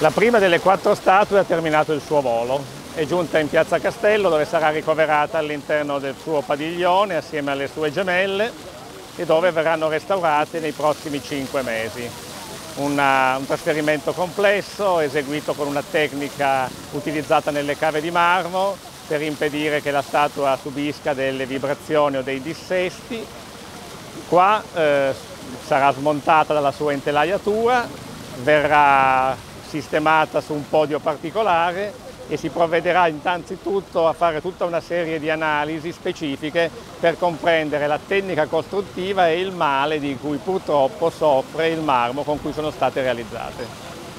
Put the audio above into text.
La prima delle quattro statue ha terminato il suo volo, è giunta in piazza Castello dove sarà ricoverata all'interno del suo padiglione assieme alle sue gemelle e dove verranno restaurate nei prossimi cinque mesi. Una, un trasferimento complesso eseguito con una tecnica utilizzata nelle cave di marmo per impedire che la statua subisca delle vibrazioni o dei dissesti. Qua eh, sarà smontata dalla sua intelaiatura, verrà sistemata su un podio particolare e si provvederà innanzitutto a fare tutta una serie di analisi specifiche per comprendere la tecnica costruttiva e il male di cui purtroppo soffre il marmo con cui sono state realizzate.